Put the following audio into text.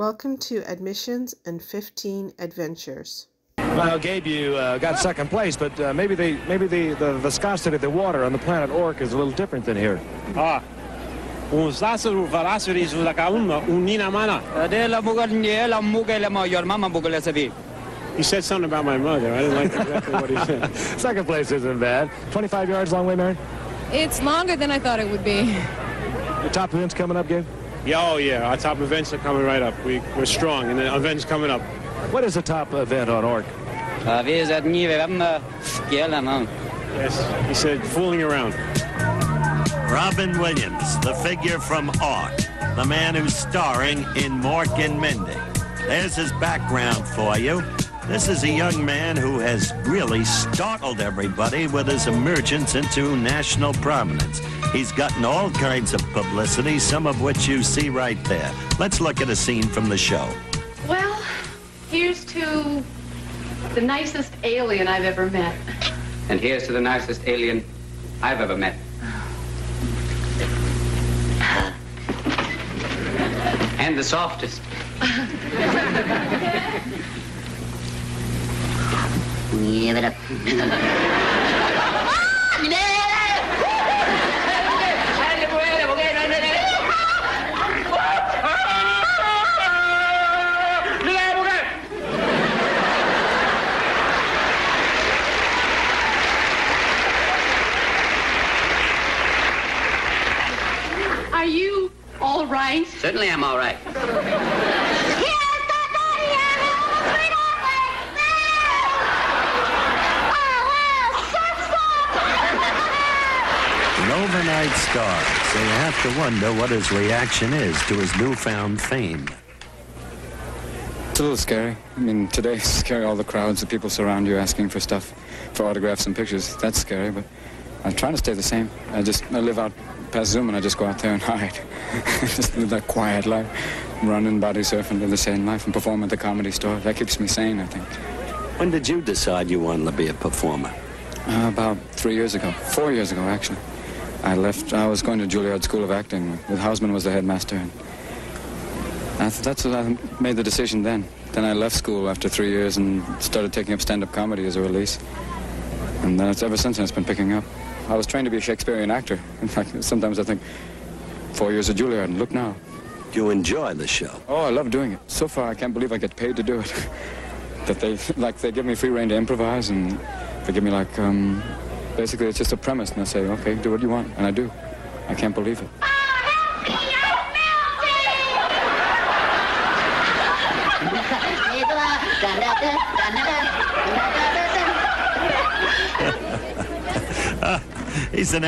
Welcome to Admissions and 15 Adventures. Well, Gabe, you uh, got second place, but uh, maybe the maybe the, the viscosity of the water on the planet Ork is a little different than here. Ah. Un sasur varasuri sulla kauma unina mana. Adela bugal niela mugele mo your mama bugale sabi. He said something about my mother. I didn't like exactly what he said. Second place isn't bad. 25 yards long way, Mary. It's longer than I thought it would be. The top events coming up, Gabe? Yeah, oh yeah, our top events are coming right up. We, we're strong, and the events coming up. What is the top event on Ork? Vi är att ni vem skela man. Yes, he said fooling around. Robin Williams, the figure from Ork, the man who's starring in Mork and Mindy. There's his background for you. This is a young man who has really startled everybody with his emergence into national prominence. He's gotten all kinds of publicity, some of which you see right there. Let's look at a scene from the show. Well, here's to the nicest alien I've ever met. And here's to the nicest alien I've ever met. and the softest. Give it up. Are you all right? Certainly I'm all right. Overnight star, so you have to wonder what his reaction is to his newfound fame. It's a little scary. I mean, today it's scary, all the crowds, the people surround you asking for stuff, for autographs and pictures. That's scary, but I'm trying to stay the same. I just, I live out past Zoom and I just go out there and hide. just live that quiet life, run and body surf and live the same life and perform at the comedy store. That keeps me sane, I think. When did you decide you wanted to be a performer? Uh, about three years ago, four years ago, actually. I left, I was going to Juilliard School of Acting, with Houseman was the headmaster. And that's, that's what I made the decision then. Then I left school after three years and started taking up stand-up comedy as a release. And then it's ever since then it's been picking up. I was trained to be a Shakespearean actor. In fact, sometimes I think, four years at Juilliard, and look now. You enjoy the show? Oh, I love doing it. So far, I can't believe I get paid to do it. that they, like, they give me free reign to improvise, and they give me, like, um, basically it's just a premise, and I say, okay, do what you want, and I do. I can't believe it. He's an